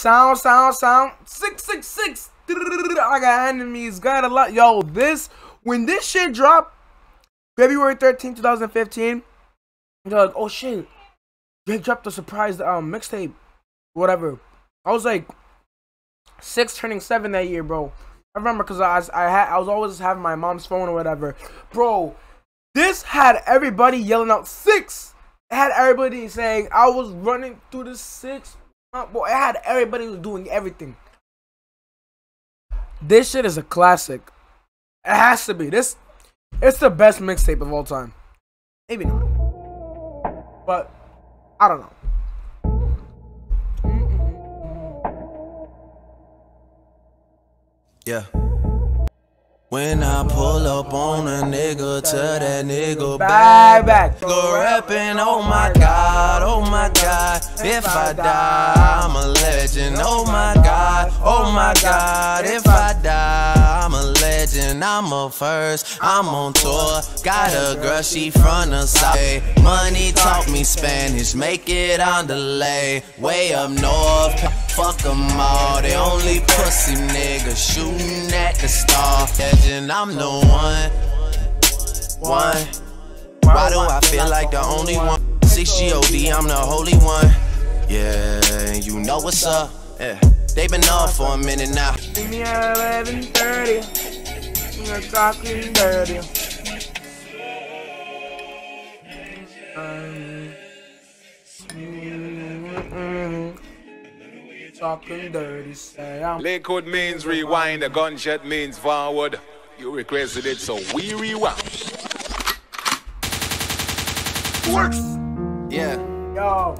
Sound, sound, sound. 666. I got enemies. Got a lot. Yo, this, when this shit dropped, February 13, 2015, you're like, oh shit. They dropped a surprise um mixtape. Whatever. I was like six turning seven that year, bro. I remember because I, I had I was always having my mom's phone or whatever. Bro, this had everybody yelling out six. It had everybody saying I was running through the six. Boy, it had everybody was doing everything. This shit is a classic. It has to be. This it's the best mixtape of all time. Maybe not. But I don't know. Yeah. When I pull up on a nigga, tell that nigga back, back. Go rapping, oh my god, oh my god. If I die, I'm a legend, oh my god, oh my god. If I die, I'm a legend, I'm a first, I'm on tour. Got a girl, she from the south. Money taught me Spanish, make it on delay. Way up north. Fuck them all, they only pussy niggas shooting at the star. And I'm the one, one. Why do I feel like the only one? 6 God, I'm the holy one. Yeah, you know what's up. Yeah. They been off for a minute now. Give me at 11:30. We're talking dirty. Um, mm, mm, talking dirty. Say I'm Lakewood means rewind, a gunshot means forward. You requested it, so we rewind. works. Yeah, Yo,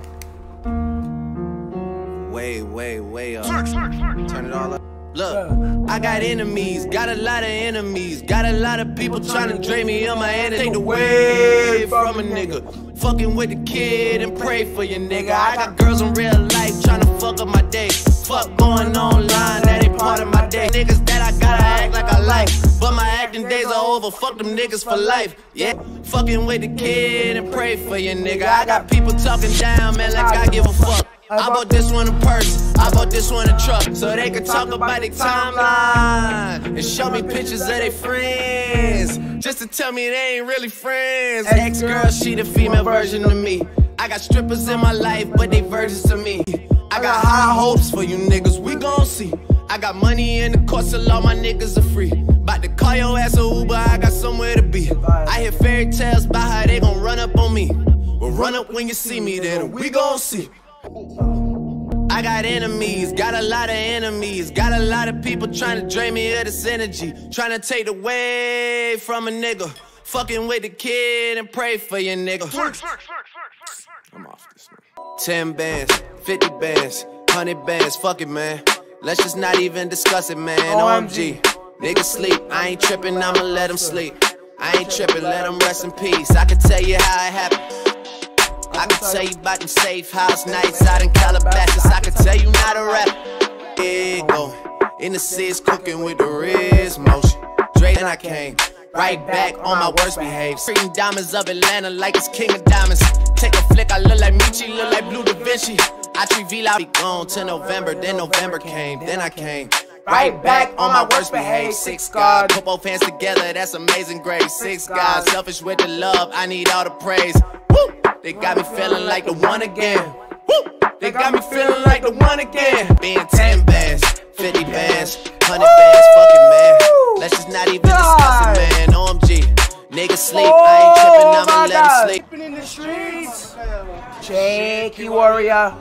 way, way, way up. Turn it all up. Look, I got enemies, got a lot of enemies, got a lot of people trying to drain me of my energy. Take away from a nigga, fucking with the kid and pray for your nigga. I got girls in real life trying to fuck up my day. Fuck going online, that ain't part of my day. Niggas that I gotta act like I like, but my acting days are over. Fuck them niggas for life, yeah. Fucking with the kid and pray for your nigga. I got people talking down, man, like I give a fuck. I bought this one a purse, I bought this one a truck, so they could talk about their timeline and show me pictures of their friends, just to tell me they ain't really friends. Ex girl, she the female version of me. I got strippers in my life, but they virgins to me. I got high hopes for you niggas, we gon' see. I got money in the court, so all my niggas are free. About to call your ass a Uber, I got somewhere to be. I hear fairy tales about how they gon' run up on me. Well, run up when you see me, then we gon' see. I got enemies, got a lot of enemies, got a lot of people trying to drain me of this energy, trying to take away from a nigga. Fucking with the kid and pray for your nigga. I'm off this one. 10 bands, 50 bands, 100 bands, fuck it, man. Let's just not even discuss it, man. OMG. Niggas sleep, I ain't tripping, I'ma let them sleep. I ain't tripping, let them rest in peace. I can tell you how it happened. I can tell you about them safe house nights out in Calabasas. I can tell you not a rap. Go. In the seats cooking with the wrist motion. Dre and I came right back on my worst behaves. Treating diamonds of Atlanta like it's king of diamonds. Take a flick, I look like Meechie, look like Bleu DaVinci. I treat Vila be gone till November, then November came, then I came. Right back on my worst behavior. Six God, put both hands together, that's amazing grace. Six guys, selfish with the love, I need all the praise. Woo! They got me feeling like the one again. Woo! They got me feeling like the one again. Being 10 bands, 50 bands, 100 bands, fuck it, man. Let's just not even discuss it, man. OMG. Niggas sleep, I ain't oh tripping, I'ma let 'em sleep. In the streets. Shaky warrior.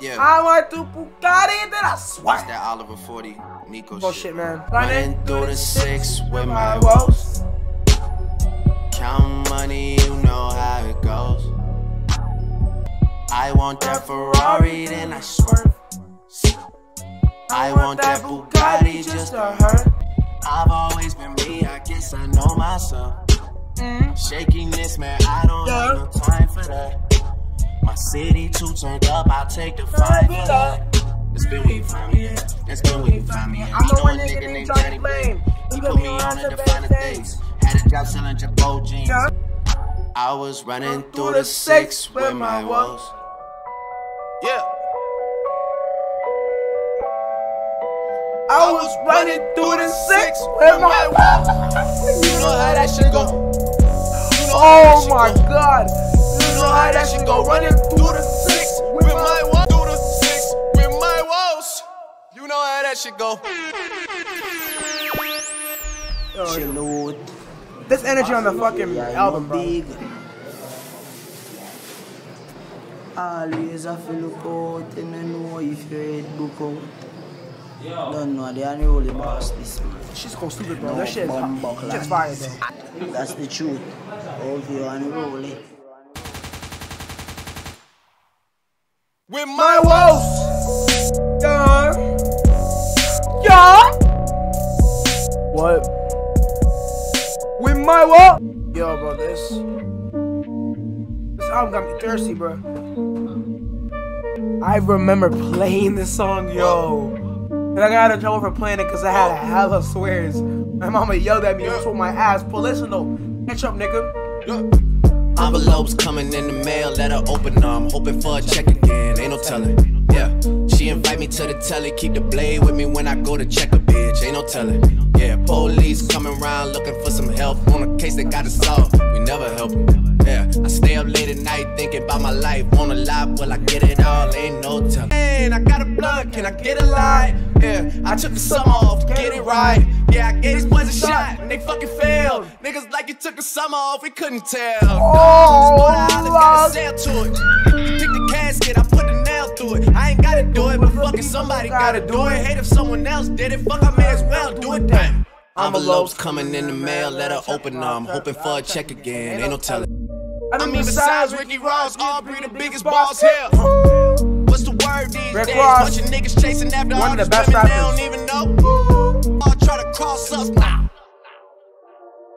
Yeah. I want to Bugatti that I swear. That Oliver 40, Nico Bullshit, man. Running through the six with my woes. Count money, you know I want that Ferrari, then I swerve. I want that Bugatti just to hurt. I've always been me, I guess I know myself. Mm-hmm. Shaking this, man, I don't have no time for that. My city too turned up, I'll take the fine for that. That's been where you find me at. That's been where you find me at. I'm You the know one a nigga named Johnny. Blame. He put me on to the finer things. Had a job selling Girbaud jeans. I was running through the six with my woes. Yeah. I was running through the six with my. You know how that shit go. You know oh my go. god. You know how that shit go. Running through the six with my walls. Through the six with my walls. You know how that shit go. Oh, Lord. This energy on the fucking album, bro. Always have to look out and I know if your head book out. Don't know, they unroll the boss this man. She's go stupid, bro. That shit is Bomb hot. buckler. Shit's fire, bro. That's the truth. All of you unroll it. With My my walls. walls. Yeah. Yeah. What? With my wall. Yo, bro, this. Album got me thirsty, bro. I remember playing this song, yo. And I got in trouble for playing it because I had a hella swears. My mama yelled at me and told my ass, "But listen though, catch up, nigga." Envelopes coming in the mail, let her open them. Hoping for a check again, ain't no telling. Yeah, she invite me to the telly, keep the blade with me when I go to check a bitch, ain't no telling. Yeah, police coming around looking for some help on a case that got us solved. We never help 'em. Yeah, I stay up late at night thinking about my life. Wanna lie, will I get it all? Ain't no telling. Man, I got a blood, can I get a line? Yeah, I took the summer off, get it right. Yeah, I gave these boys a shot, and they fucking failed. Niggas like you took the summer off, we couldn't tell. Oh, Island got a Lord. to it. Pick the casket, I put the nail through it. I ain't gotta do it, but fucking somebody gotta do it. Hate if someone else did it, fuck, I may as well do it then. Envelopes coming in the mail, let her open them. Hoping for a check again, ain't no telling. I mean, besides Ricky Ross, Aubrey, the biggest boss here. What's the word these Rick days? Ross, Bunch of niggas chasing after one all of the these best women, they rappers. don't even know. All try to cross us now.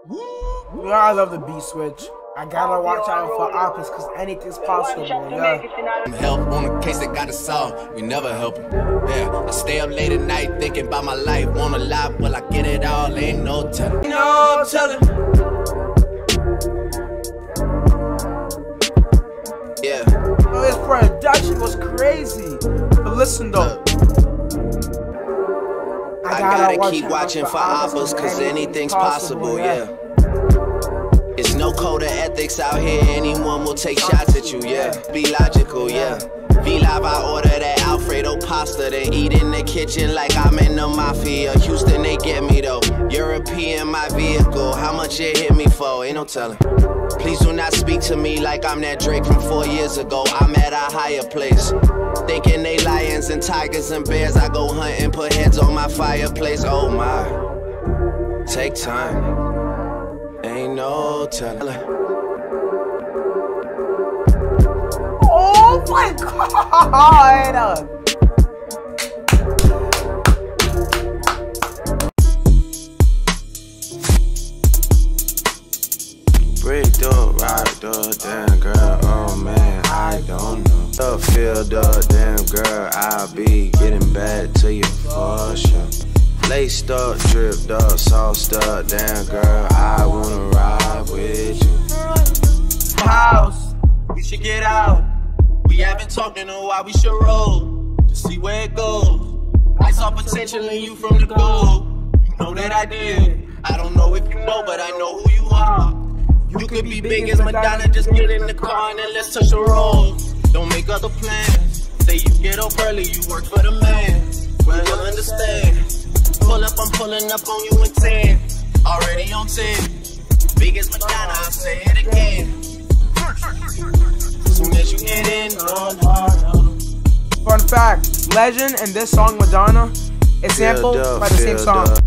You know I love the beat switch. I gotta watch out for opposites because anything's possible, yeah. Help on a case that got us solved. We never help 'em. Yeah, I stay up late at night thinking about my life. Wanna lie, will I get it all? Ain't no telling. No telling. Yeah. Yo, his production was crazy. But listen though. I gotta watch keep out watching for oppas, cause anything's possible, yeah. yeah. It's no code of ethics out here, anyone will take shots at you, yeah. Be logical, yeah. Be Live, then eat in the kitchen like I'm in the mafia. Houston, they get me though. European, my vehicle, how much it hit me for? Ain't no telling. Please do not speak to me like I'm that Drake from four years ago. I'm at a higher place. Thinking they lions and tigers and bears. I go hunting, put heads on my fireplace. Oh my. Take time. Ain't no telling. Oh my god! Brick door, rock door, damn girl, oh man, I don't know. The field up, damn girl, I'll be getting back to you for sure. Laced up, dripped up, sauced up, damn girl, I wanna ride with you. House, we should get out. We haven't talked in a while, we should roll to see where it goes. I saw potential in you from the go. You know that I did. I don't know if you know, but I know who you are. You could be big as Madonna, just get in the car and then let's touch the road. Don't make other plans. Say you get up early, you work for the man. Well, you'll understand. Pull up, I'm pulling up on you in 10. Already on 10. Big as Madonna, I'll say it again. Soon as you get in, run hard. Fun fact: Legend and this song Madonna is sampled Filled up, by the same filled song.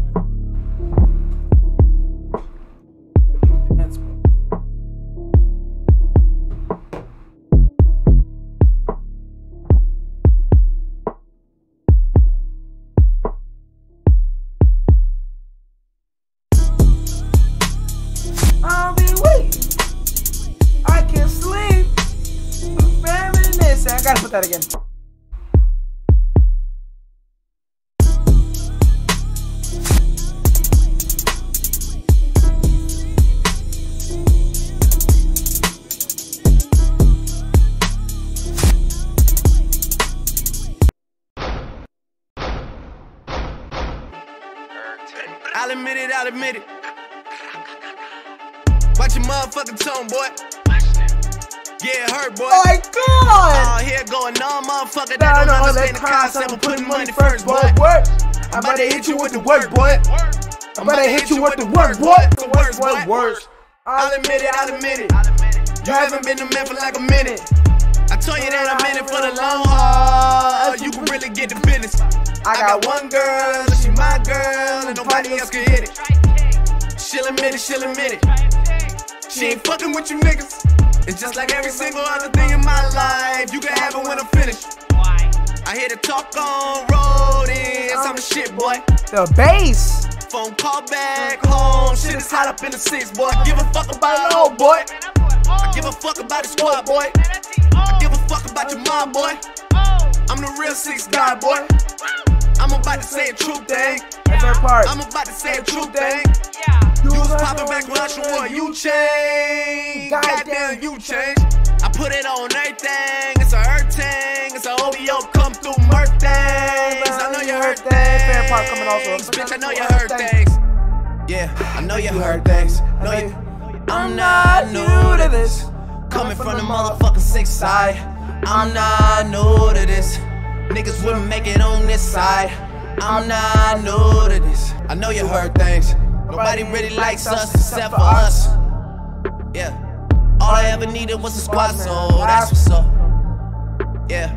I'll admit it, I'll admit it. Watch your motherfucking tone, boy. Yeah, hurt, boy. Oh my god! Oh, here going on, motherfucker. That don't on understand the concept of putting money first, boy. What? I'm about to hit you with the work, boy. I'm about to hit you with the work, boy. The worst, boy, worst. I'll admit it, I'll admit it. You haven't been a man for like a minute. I told you that I'm in it for the long haul. Uh, you can really get the business. I got one girl, she my girl, and nobody else can hit it. She'll admit it, she'll admit it. She ain't fucking with you niggas. It's just like every single other thing in my life. You can have it when I'm finished. I hear the talk on road is I'm the shit, boy. The bass. Phone call back home. Shit is hot up in the six, boy. Give a fuck about it all, boy. I give a fuck about the squad, boy. I give a fuck about your mom, boy. I'm the real six guy, boy. I'm about to say a true thing. Part. I'm about to say a true thing. You was popping back when I showed you changed. Goddamn, you changed. I put it on everything. It's a hurt thing. It's a OVO come through murk things. I know you heard things. Fair part coming also. Bitch, I know you heard things. Yeah, I know you heard things. Know you. I'm not new to this. Coming from the motherfucking six side. I'm not new to this. Niggas wouldn't make it on this side. I'm not new to this. I know you heard things. Nobody really likes us except for us. Yeah. All I ever needed was a squad, so that's what's up. Yeah.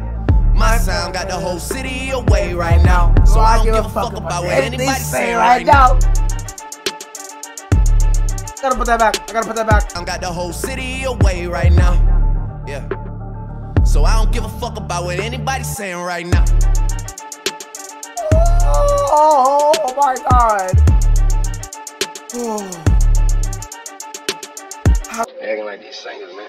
My sound got the whole city away right now. So I don't give a fuck about what anybody say right now. Gotta put that back. I gotta put that back. I got the whole city away right now. Yeah. So I don't give a fuck about what anybody's saying right now. Oh, oh, oh my god. Oh. Acting like these singers, man.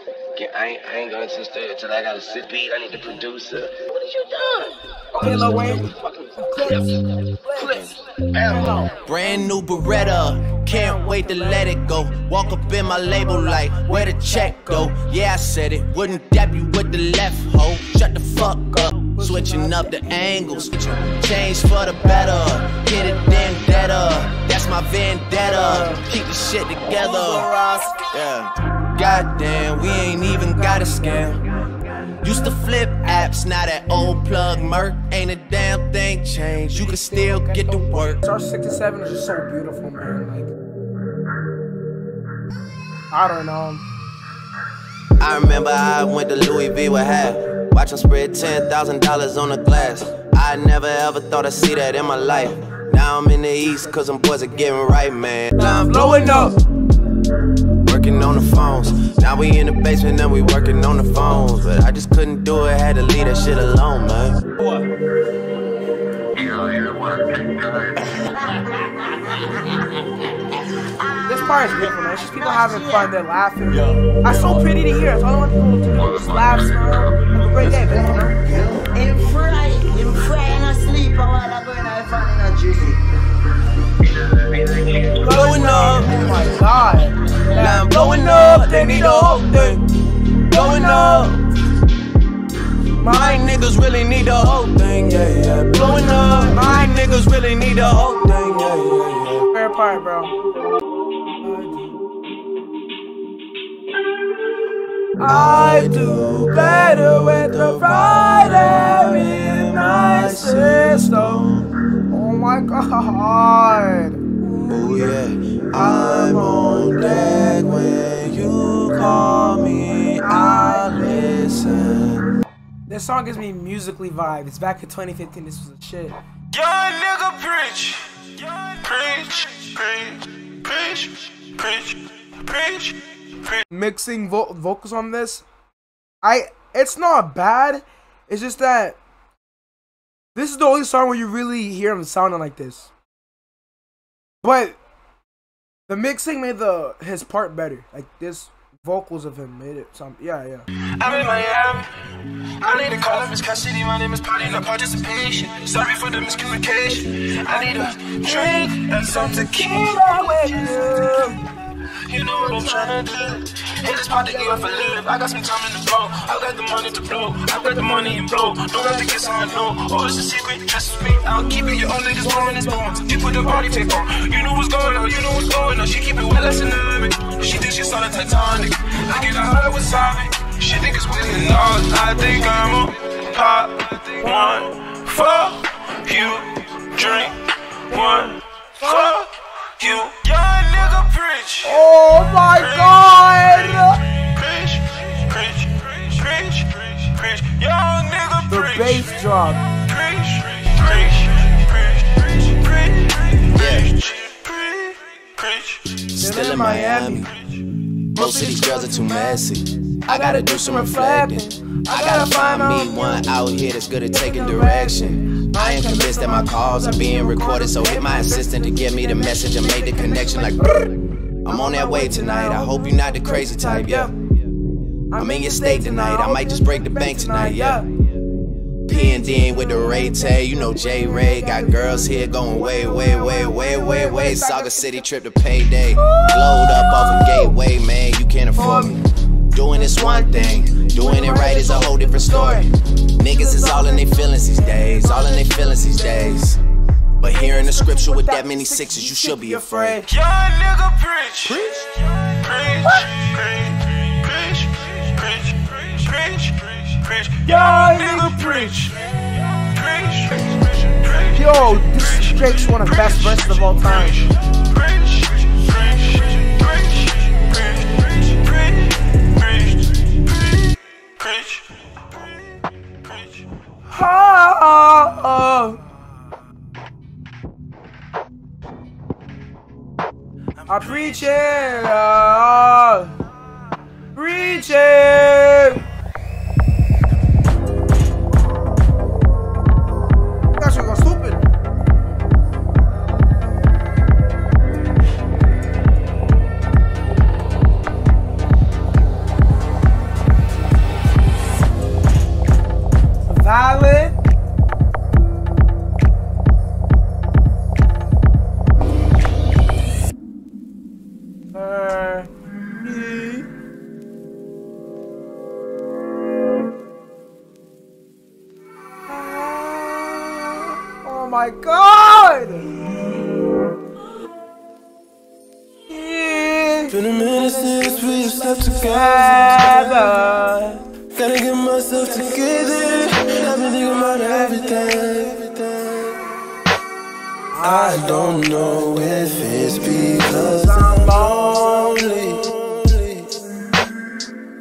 I ain't, I ain't going to the stage till I got a sit beat. I need the producer. What is you doing? Okay, Lil Wayne. Fucking clips. Clips. Bam. Brand new Beretta, can't wait to let it go. Walk up in my label like, where the check go? Yeah, I said it, wouldn't dap you with the left hoe. Shut the fuck up, switching up the angles. Change for the better, get it then better. That's my vendetta, keep the shit together. Yeah, goddamn, we ain't even got a scam. Used to flip apps, now that old plug murk. Ain't a damn thing changed, you can still get to work. Star 67 is just so beautiful, man. Like, I don't know. I remember I went to Louis V with half. Watch him spread ten thousand dollars on the glass. I never ever thought I'd see that in my life. Now I'm in the east, cause them boys are getting right, man. Now I'm blowing up. Working on the phones. Now we in the basement and we working on the phones. But I just couldn't do it, had to leave that shit alone, man. This part is beautiful, man. It's just people having fun, they're laughing. That's so pretty to hear. That's all I want people to do. Just laugh, smile. Have a great day, man. Him fry, him fry and asleep while I'm going to find in a drizzy. Blowing up. Oh my god. Now I'm blowing up, they need the whole thing. Blowing up. My niggas really need the whole thing, yeah, yeah. Blowing up. My niggas really need the whole thing, yeah, yeah, yeah. Fair part, bro. I do better with the rider in my system. Oh my god. Oh yeah, I'm on deck when you call me. I listen. This song gives me musically vibe. It's back in 2015. This was a shit. Young nigga preach. Preach, preach, preach, preach, preach, preach. Mixing vo- vocals on this, I it's not bad. It's just that this is the only song where you really hear him sounding like this. But the mixing made the his part better. Like this vocals of him made it sound. Yeah, yeah. I'm in Miami. I need a call up Miss Cassidy. My name is Patty, no participation. Sorry for the miscommunication. I need a drink and some tequila with you. You know what I'm trying to do. In this pot to get off a live. I got some time in the blow. I got the money to blow. I got the money and blow. Don't have to guess how I know. Oh, it's a secret. Trust me. I'll keep it. Your own niggas blowing his bones. You put the party tape on. You know what's going on. You know what's going on. She keep it wet less than lemon. She thinks she saw the Titanic. I get her high with Simon. She think it's winning all. I think I'm a pop one for you. Drink one for you. Young nigga preach. Oh my god! Preach, preach, preach, preach. Young nigga The preach. bass drop. Preach, preach, preach, preach, preach, preach, preach. Still in Miami. Most of these girls are too messy. I gotta do some reflecting. I gotta find me one out here that's good at taking direction. I am convinced that my calls are being recorded, so hit my assistant to give me the message and make the connection. Like, I'm on that way tonight. I hope you're not the crazy type, yeah. I'm in your state tonight. I might just break the bank tonight, yeah. P and D with the Ray Tay, you know J Ray got girls here going way, way, way, way, way, way. Saga City trip to payday, glowed up off a gateway, man. You can't afford me. Doing this one thing, doing it right is a whole different story. Niggas is all in their feelings these days, all in their feelings these days. But hearing the scripture with that many sixes, you should be afraid. Young nigga preach. Preach. Preach. Preach. Preach. Preach. Preach. Preach. Young nigga preach. Preach. Preach. Yo, this is Drake's one of the best verses of all time. Gotta get myself together. I've been thinking about everything. I don't know if it's because I'm lonely.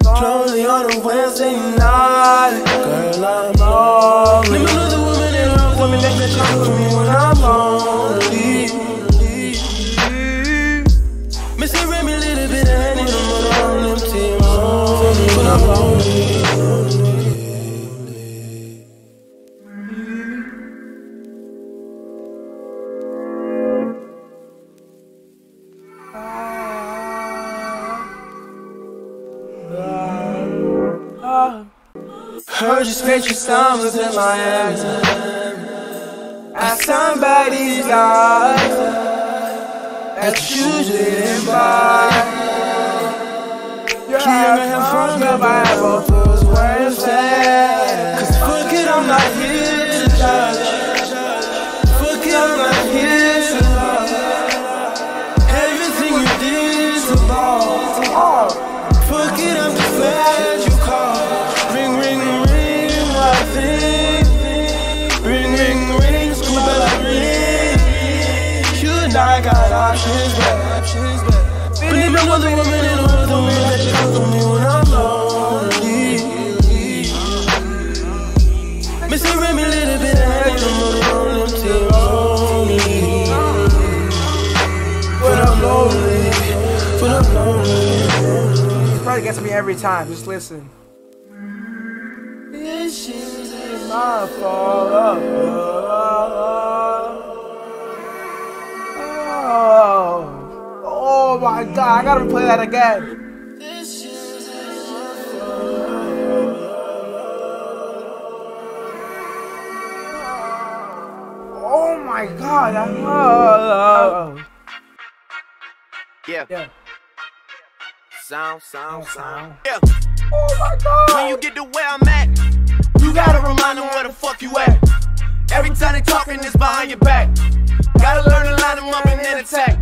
Lonely on a Wednesday night. Girl, I'm lonely. Name another woman in a woman that can come to me when I'm lonely. Missing Remy, little bit of honey, I'm on empty. I'm I'm lonely. just picture summers in Miami? At somebody's eyes That's usually in by Can't remember him from the Bible Who's where it's at Cause fuck it, I'm not here every time. Just listen. This is my fault. Oh, oh my god! I gotta play that again. Oh my god! I- oh. Yeah. Yeah. Sound, sound, sound. Yeah. Oh my god. When you get to where I'm at, you gotta remind them where the fuck you at. Every time they talking, it's behind your back. Gotta learn to line them up and then attack.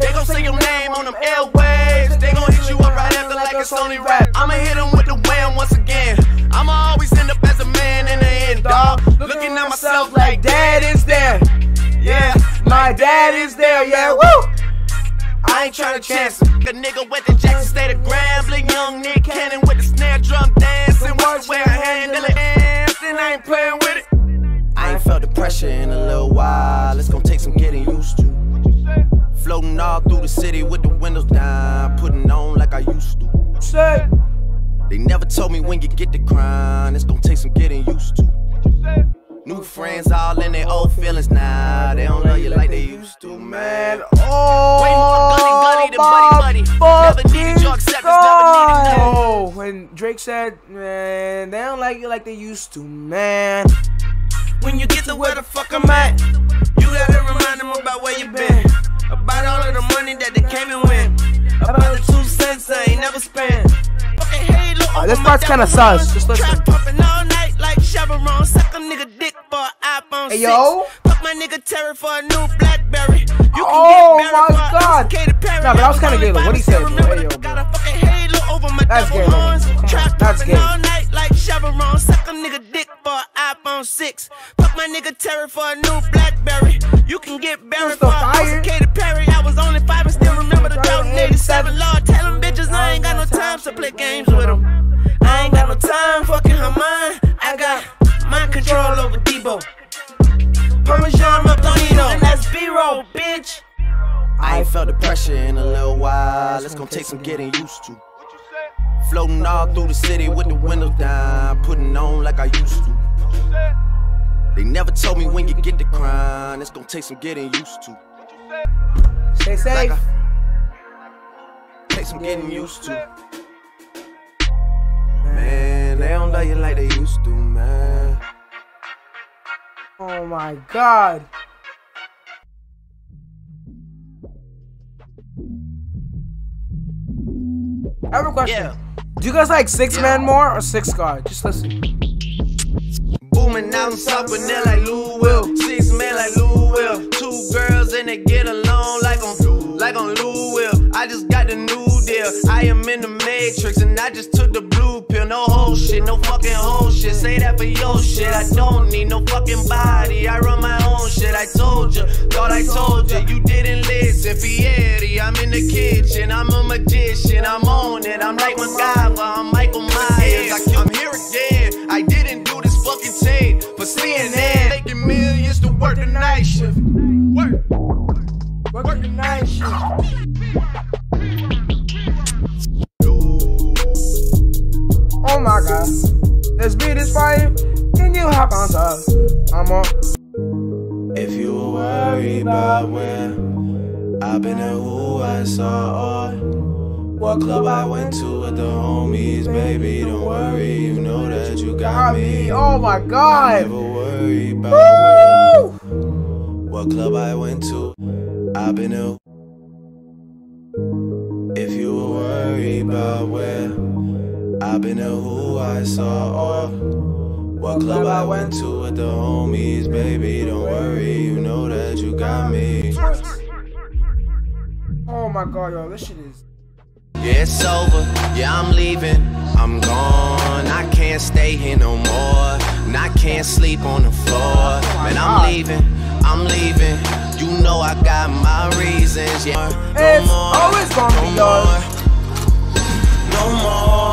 They gon' say your name on them airwaves. They gon' hit you up right after like it's only rap. I'ma hit them with the wham once again. I'ma always end up as a man in the end, dog. Looking at myself like dad is there. Yeah, my dad is there, yeah, woo! I ain't tryna chance it. A nigga with the Jackson State of Grambling, young Nick Cannon with the snare drum dancing. Watch the way I handle it. Dancing, I ain't playing with it. I ain't felt the pressure in a little while. It's gonna take some getting used to. Floating all through the city with the windows down, putting on like I used to. Say. They never told me when you get the crown, it's gonna take some getting used to. New friends all in their old feelings now. They don't love you like they used to, man. Oh, Way more gunny gunny than buddy buddy. Never needed your acceptance, never needed none. Oh, when Drake said, man, they don't like you like they used to, man. When you get to where the fuck I'm at, you gotta remind them about where you been. About all of the money that they came and went. About the two cents I ain't never spent. Fucking halo Ah, this part's kinda diamond sus. Just listen. Trap pumping all night like Chevron. Suck a nigga dick an iPhone Hey, 6. yo. Fuck my nigga Terry for a new Blackberry. You can Oh, get my married for a God. Perry. Nah, but that was kinda I gay. What'd he still say, bro? remember Hey, yo. Got a fucking halo over my That's gay, that's gay. all night like Chevron. Suck a nigga dick for an iPhone 6. Fuck my nigga Terry for a new Blackberry. You can get buried for a. Katy Perry. I was only five and still remember the drought in 87. Lord, tell them bitches I ain't got no time to play games with them. I ain't got no time fucking her mind. I got mind control over Debo. Parmesan Matonino, and that's B-roll, bitch. I ain't felt the pressure in a little while. It's gonna take some getting used to. Floating all through the city with the windows down, putting on like I used to. They never told me when you get the crown, it's gonna take some getting used to. Stay safe. Like I, take some getting used to. Man, they don't love you like they used to, man. Oh my god. I have a question. Yeah. Do you guys like six man more or six guard? Just listen. Booming out in Vanilla like Lou Will. Six men like Lou Will. Two girls and they get along like on like on Lou Will. I just got the new deal. I am in the matrix and I just took the blue pill. No whole shit, no fucking whole shit. Say that for your shit. I don't need no fucking body. I run my own shit. I told you, thought I told you. You didn't listen. Fieri, I'm in the kitchen. I'm a magician. I'm on it. I'm like MacGyver. I'm Michael Myers. I, I'm here again. I didn't do this fucking tape for CNN. Making millions to work the night shift. Work. Work the night shift. Oh my god. This beat is fire. Can you hop on top? I'm on. If you were worried about where I've been and who I saw or what club I went to with the homies, baby, don't worry, you know that you got me. Oh my god. Never worry about where, what club I went to. I've been a If you were worried about where I've been and who I saw or what club I went to with the homies, baby, don't worry, you know that you got me. Oh my god, yo, this shit is. Yeah, it's over. Yeah, I'm leaving. I'm gone. I can't stay here no more. And I can't sleep on the floor. Man, I'm leaving. I'm leaving. You know I got my reasons. Yeah. No It's more. always gonna no be more. yours. No more.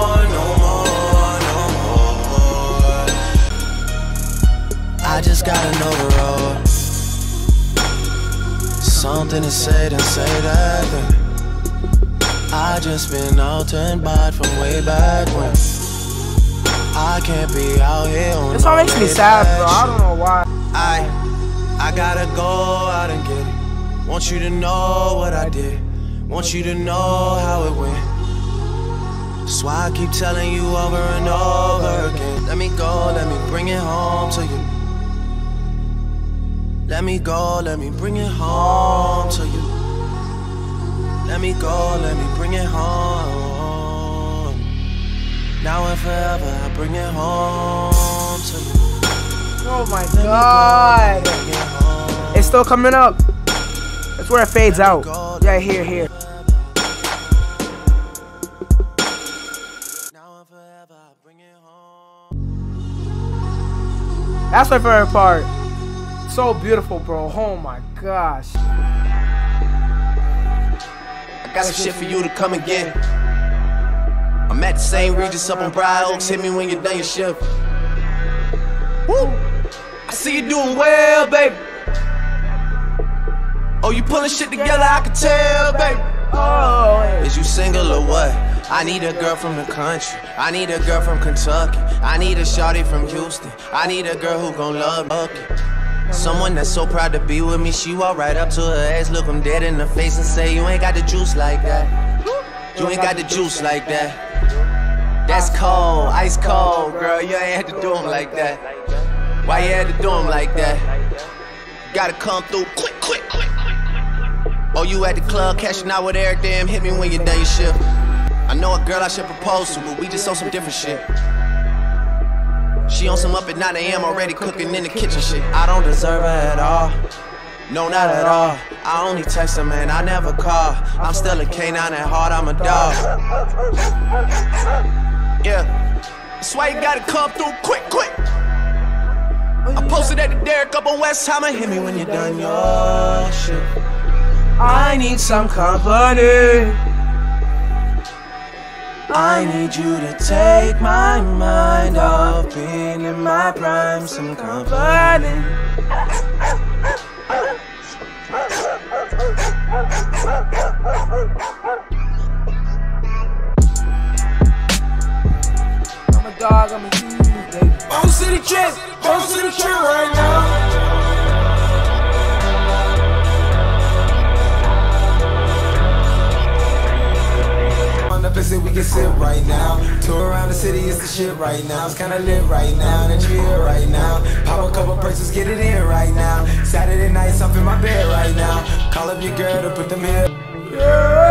I just gotta know the road. Something to say, then say that. Then. I just been out and bad from way back when. I can't be out here on This all makes me sad, bro. I don't know why. I, I gotta go out and get it. Want you to know what I did. Want you to know how it went. That's why I keep telling you over and over again. Let me go, let me bring it home to you. Let me go, let me bring it home to you. Let me go, let me bring it home. Now and forever, I bring it home to you. Oh my god. Bring it. It's still coming up. That's where it fades out. Yeah, here, here. Forever, I bring it home. That's my favorite part. So beautiful, bro. Oh my gosh. I got some shit for you to come and get. I'm at the same Regis up on Briar Oaks. Hit me when you're done your shift. Woo! I see you doing well, baby. Oh, you pulling shit together, I can tell, baby. Oh, Is you single or what? I need a girl from the country. I need a girl from Kentucky. I need a shawty from Houston. I need a girl who gon' love me. Someone that's so proud to be with me. She walk right up to her ex, look him dead in the face and say, You ain't got the juice like that. You ain't got the juice like that. That's cold, ice cold, girl. You ain't had to do him like that. Why you had to do him like that? Gotta come through quick, quick, quick, quick, quick. Oh, you at the club cashing out with Eric, damn, hit me when you done your shift. I know a girl I should propose to, but we just on some different shit. She on some up at 9 a.m. already cooking in the kitchen shit. I don't deserve her at all. No, not at all. I only text her, man, I never call. I'm still a canine at heart, I'm a dog. Yeah. That's why you gotta come through quick, quick. I posted at the Derek up on Westheimer. Hit me when you're done your shit. I need some company. I need you to take my mind off being in my prime. Some company. I'm a dog, I'm a huge baby. Bone City trip, Bone City trip right now. The we can sit right now. Tour around the city it's the shit right now. It's kinda lit right now, that you here right now. Pop a couple purses, get it in right now. Saturday nights, up in my bed right now. Call up your girl to put them here. Yeah.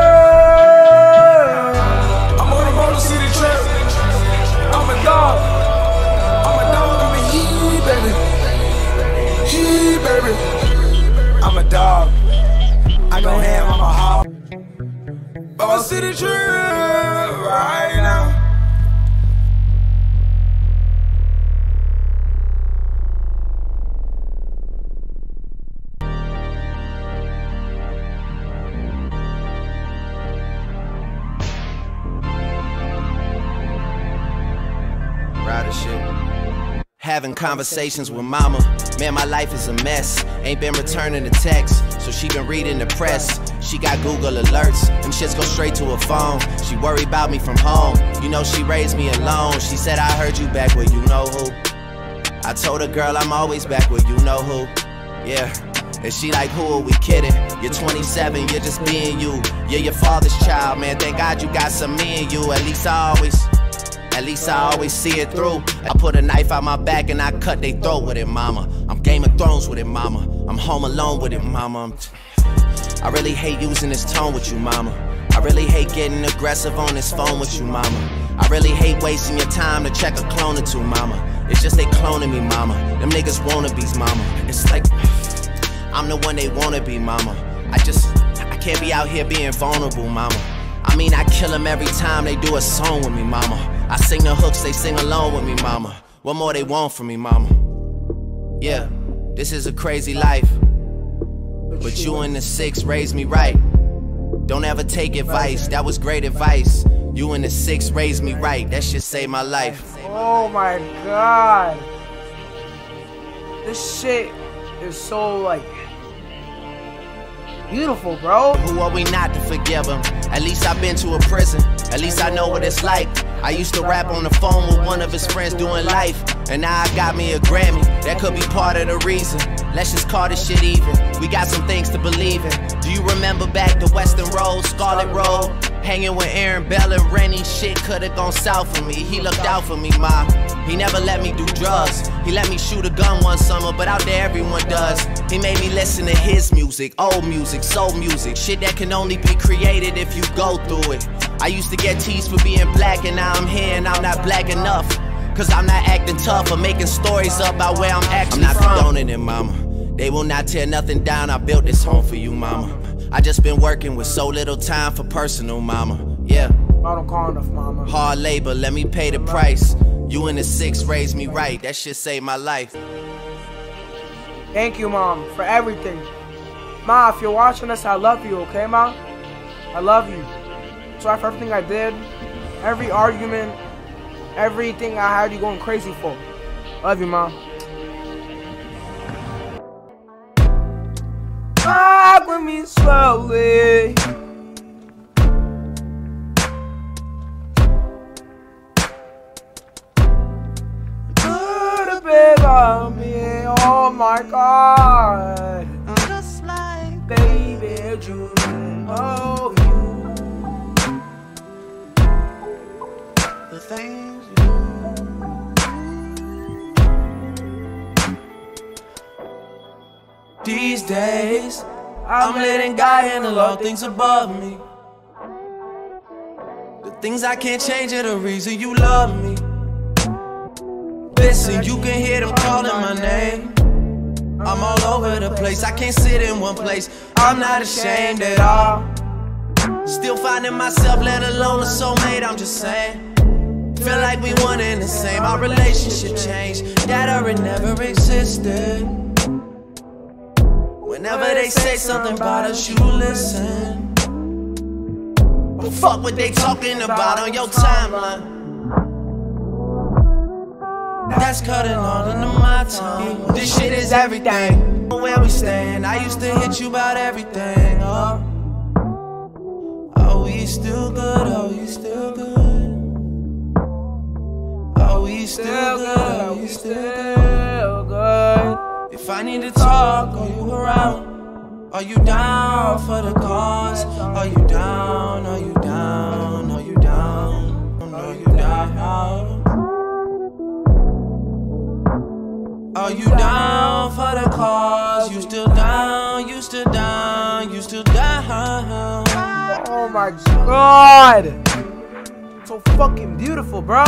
I'm on a Motor City trip. I'm a dog. I'm a dog, I'm a he, baby. He, baby. I'm a dog. I go ham, I'm a hog. Oh, city trip right now. Having conversations with mama. Man, my life is a mess. Ain't been returning the text, so she been reading the press. She got Google alerts, them shits go straight to her phone. She worry about me from home. You know she raised me alone. She said I heard you back where you know who. I told her, girl, I'm always back where you know who. Yeah. And she like, who are we kidding? You're 27, you're just being you. You're your father's child, man. Thank God you got some me in you. At least I always. At least I always see it through. I put a knife out my back and I cut they throat with it, mama. I'm Game of Thrones with it, mama. I'm home alone with it, mama. I'm really hate using this tone with you, mama. I really hate getting aggressive on this phone with you, mama. I really hate wasting your time to check a clone or two, mama. It's just they cloning me, mama. Them niggas wannabes, mama. It's like I'm the one they wanna be, mama. I just, I can't be out here being vulnerable, mama. I mean, I kill them every time they do a song with me, mama. I sing the hooks, they sing along with me, mama. What more they want from me, mama? Yeah, this is a crazy life. But you and the six raised me right. Don't ever take advice, that was great advice. You and the six raised me right, that shit saved my life. Oh my god. This shit is so like beautiful, bro. Who are we not to forgive him? At least I've been to a prison. At least I know what it's like. I used to rap on the phone with one of his friends doing life. And now I got me a Grammy. That could be part of the reason. Let's just call this shit even. We got some things to believe in. Do you remember back to Weston Road, Scarlett Road? Hanging with Aaron Bell and Rennie, shit could've gone south for me. He looked out for me, ma. He never let me do drugs. He let me shoot a gun one summer, but out there everyone does. He made me listen to his music, old music, soul music, shit that can only be created if you go through it. I used to get teased for being black, and now I'm here and I'm not black enough. Cause I'm not acting tough or making stories up about where I'm actually I'm not from. condoning it, mama. They will not tear nothing down. I built this home for you, mama. I just been working with so little time for personal, mama. Yeah. I don't call enough, mama. Hard labor, let me pay the price. You and the six raised me right. That shit saved my life. Thank you, mom, for everything. Ma, if you're watching this, I love you, okay, ma? I love you. Sorry for everything I did. Every argument, everything I had you going crazy for. Love you, mom. Walk with me slowly. Put a big on me, oh my god. These days, I'm letting God handle all things above me. The things I can't change are the reason you love me. Listen, you can hear them calling my name. I'm all over the place, I can't sit in one place. I'm not ashamed at all. Still finding myself, let alone a soulmate, I'm just saying. Feel like we one and the same, our relationship changed. That it never existed. Whenever they say something about us, you listen. Fuck what they talking about on your timeline. That's cutting all into my time. This shit is everything. Where we stand, I used to hit you about everything. Oh, are we still good? Are we still good? Are we still good? Are we still good? If I need to talk, are you around? Are you down for the cause? Are you down? Are you down? Are you down? Are you down? Are you down for the cause? You still down? You still down? You still down? Oh my god! So fucking beautiful, bro.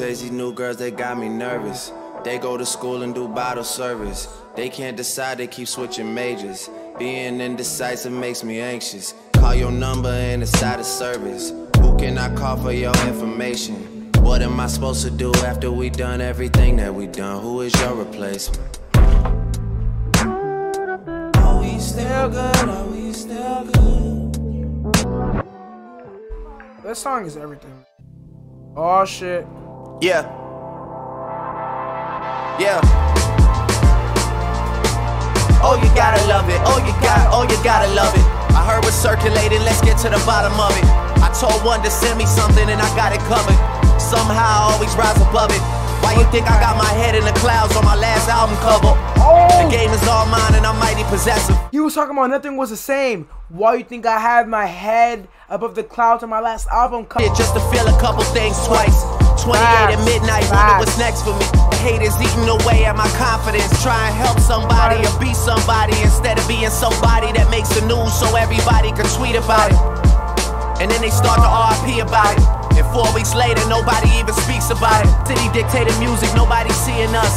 Days, these new girls, they got me nervous. They go to school and do bottle service. They can't decide, they keep switching majors. Being indecisive makes me anxious. Call your number and it's out of service. Who can I call for your information? What am I supposed to do after we done everything that we done? Who is your replacement? Are we still good? Are we still good? This song is everything. Oh shit. Yeah. Yeah. Oh, you gotta love it. Oh, you got. Oh, you gotta love it. I heard what's circulating. Let's get to the bottom of it. I told one to send me something and I got it covered. Somehow I always rise above it. Why you think I got my head in the clouds on my last album cover? Oh. The game is all mine and I'm mighty possessive. You was talking about nothing was the same. Why you think I have my head above the clouds on my last album cover? Just to feel a couple things twice. 28 at midnight, wonder what's next for me. The haters eating away at my confidence. Try and help somebody or be somebody instead of being somebody that makes the news so everybody can tweet about it. And then they start to RT about it. And four weeks later, nobody even speaks about it. City dictated music, nobody seeing us.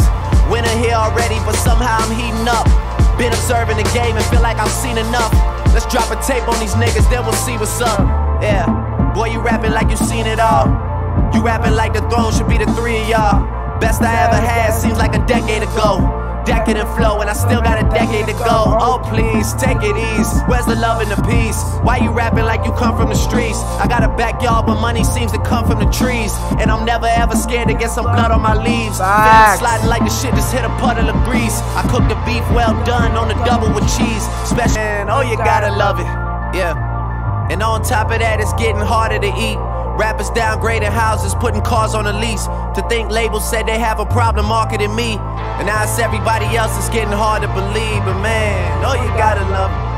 Winter here already, but somehow I'm heating up. Been observing the game and feel like I've seen enough. Let's drop a tape on these niggas, then we'll see what's up. Yeah, boy, you rapping like you seen it all. You rapping like the throne should be the three of y'all. Best I ever had seems like a decade ago Decade decadent flow, and I still got a decade to go. Oh, please, take it easy. Where's the love and the peace? Why you rapping like you come from the streets? I got a backyard, but money seems to come from the trees. And I'm never ever scared to get some blood on my leaves. Feeling sliding like the shit just hit a puddle of grease. I cook the beef well done on the double with cheese. Special, and oh, you gotta love it. Yeah. And on top of that, it's getting harder to eat. Rappers downgrading houses, putting cars on a lease. To think labels said they have a problem marketing me. And now it's everybody else, it's getting hard to believe. But man, oh, you gotta love it.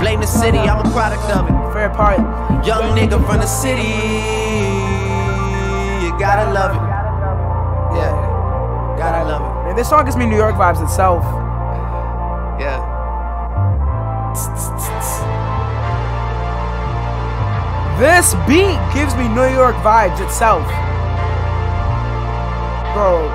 Blame the city, I'm a product of it. Fair part. Young nigga from the city, you gotta love it. Yeah, gotta love it. Man, this song gives me New York vibes itself. Yeah. This beat gives me New York vibes itself. Bro,